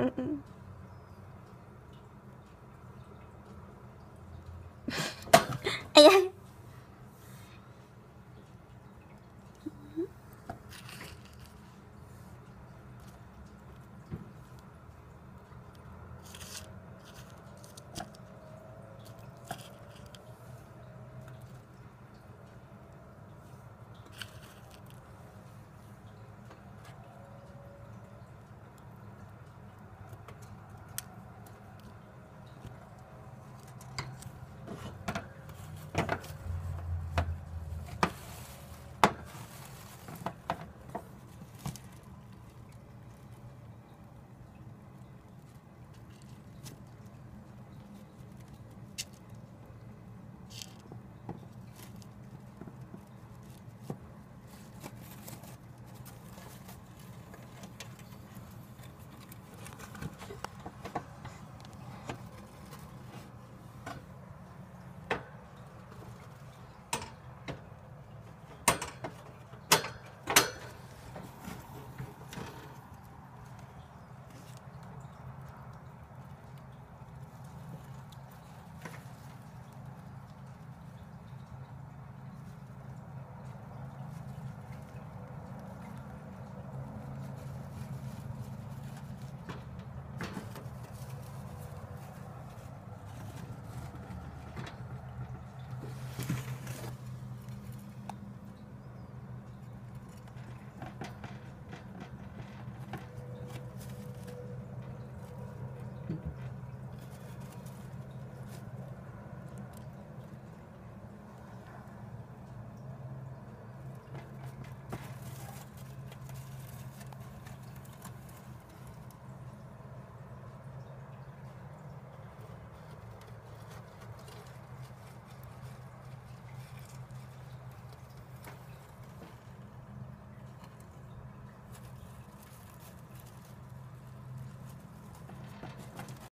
嗯嗯 哎呀